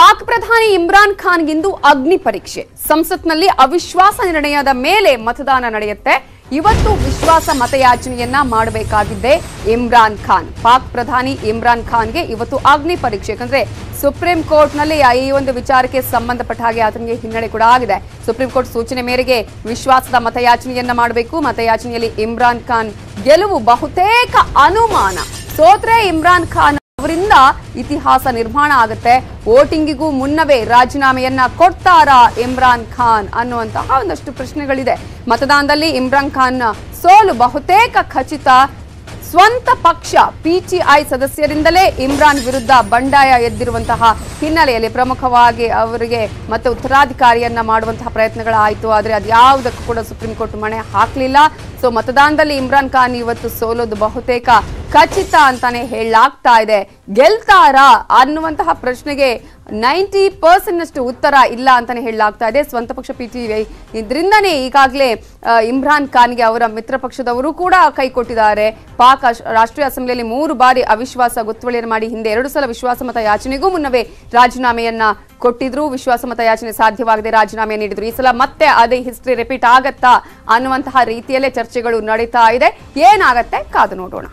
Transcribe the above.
ಪಾಕ್ ಪ್ರಧಾನಿ ಇಮ್ರಾನ್ ಖಾನ್ಗಿಂದು ಅಗ್ನಿ ಪರೀಕ್ಷೆ. ಸಂಸತ್ನಲ್ಲಿ ಅವಿಶ್ವಾಸ ನಿರ್ಣಯದ ಮೇಲೆ ಮತದಾನ ನಡೆಯುತ್ತೆ. ಇವತ್ತು ವಿಶ್ವಾಸ ಮತಯಾಚನೆಯನ್ನ ಮಾಡಬೇಕಾಗಿದ್ದೆ ಇಮ್ರಾನ್ ಖಾನ್. ಪಾಕ್ ಪ್ರಧಾನಿ ಇಮ್ರಾನ್ ಖಾನ್ಗೆ ಇವತ್ತು ಅಗ್ನಿ ಪರೀಕ್ಷೆ. ಯಾಕಂದ್ರೆ ಸುಪ್ರೀಂ ಕೋರ್ಟ್ನಲ್ಲಿ ಈ ಒಂದು ವಿಚಾರಕ್ಕೆ ಸಂಬಂಧಪಟ್ಟ ಹಾಗೆ ಆತನಿಗೆ ಹಿನ್ನಡೆ ಕೂಡ ಆಗಿದೆ. ಸುಪ್ರೀಂ ಕೋರ್ಟ್ ಸೂಚನೆ ಮೇರೆಗೆ ವಿಶ್ವಾಸದ ಮತಯಾಚನೆಯನ್ನ ಮಾಡಬೇಕು. ಮತಯಾಚನೆಯಲ್ಲಿ ಇಮ್ರಾನ್ ಖಾನ್ ಗೆಲುವು ಬಹುತೇಕ ಅನುಮಾನ. ಸೋತ್ರೆ ಇಮ್ರಾನ್ ಖಾನ್ ಅವರಿಂದ ಇತಿಹಾಸ ನಿರ್ಮಾಣ ಆಗುತ್ತೆ. ವೋಟಿಂಗಿಗೂ ಮುನ್ನವೇ ರಾಜೀನಾಮೆಯನ್ನ ಕೊಡ್ತಾರಾ ಇಮ್ರಾನ್ ಖಾನ್ ಅನ್ನುವಂತಹ ಒಂದಷ್ಟು ಪ್ರಶ್ನೆಗಳಿದೆ. ಮತದಾನದಲ್ಲಿ ಇಮ್ರಾನ್ ಖಾನ್ ಸೋಲು ಬಹುತೇಕ ಖಚಿತ. ಸ್ವಂತ ಪಕ್ಷ ಪಿಟಿಐ ಸದಸ್ಯರಿಂದಲೇ ಇಮ್ರಾನ್ ವಿರುದ್ಧ ಬಂಡಾಯ ಎದ್ದಿರುವಂತಹ ಹಿನ್ನೆಲೆಯಲ್ಲಿ ಪ್ರಮುಖವಾಗಿ ಅವರಿಗೆ ಮತ್ತೆ ಉತ್ತರಾಧಿಕಾರಿಯನ್ನ ಮಾಡುವಂತಹ ಪ್ರಯತ್ನಗಳಾಯಿತು. ಆದರೆ ಅದ್ಯಾವುದಕ್ಕೂ ಕೂಡ ಸುಪ್ರೀಂ ಕೋರ್ಟ್ ಮಣೆ ಹಾಕಲಿಲ್ಲ. ಸೊ ಮತದಾನದಲ್ಲಿ ಇಮ್ರಾನ್ ಖಾನ್ ಇವತ್ತು ಸೋಲೋದು ಬಹುತೇಕ ಖಚಿತ ಅಂತಾನೆ ಹೇಳಲಾಗ್ತಾ ಇದೆ. ಗೆಲ್ತಾರಾ ಅನ್ನುವಂತಹ ಪ್ರಶ್ನೆಗೆ ನೈಂಟಿ ಪರ್ಸೆಂಟ್ ಅಷ್ಟು ಉತ್ತರ ಇಲ್ಲ ಅಂತಾನೆ ಹೇಳಲಾಗ್ತಾ ಇದೆ. ಸ್ವಂತ ಪಕ್ಷ ಪಿ ಟಿ ಇದರಿಂದನೇ ಈಗಾಗಲೇ ಇಮ್ರಾನ್ ಖಾನ್ಗೆ ಅವರ ಮಿತ್ರ ಪಕ್ಷದವರು ಕೂಡ ಕೈ ಕೊಟ್ಟಿದ್ದಾರೆ. ಪಾಕ್ ರಾಷ್ಟ್ರೀಯ ಅಸೆಂಬ್ಲಿಯಲ್ಲಿ ಮೂರು ಬಾರಿ ಅವಿಶ್ವಾಸ ಗೊತ್ತುವಳಿಯನ್ನು ಮಾಡಿ ಹಿಂದೆ ಎರಡು ಸಲ ವಿಶ್ವಾಸಮತ ಯಾಚನೆಗೂ ಮುನ್ನವೇ ರಾಜೀನಾಮೆಯನ್ನ ಕೊಟ್ಟಿದ್ರು. ವಿಶ್ವಾಸಮತ ಯಾಚನೆ ಸಾಧ್ಯವಾಗದೆ ರಾಜೀನಾಮೆ ನೀಡಿದ್ರು. ಈ ಸಲ ಮತ್ತೆ ಅದೇ ಹಿಸ್ಟ್ರಿ ರಿಪೀಟ್ ಆಗತ್ತಾ ಅನ್ನುವಂತಹ ರೀತಿಯಲ್ಲೇ ಚರ್ಚೆಗಳು ನಡೀತಾ ಇದೆ. ಏನಾಗತ್ತೆ ಕಾದು ನೋಡೋಣ.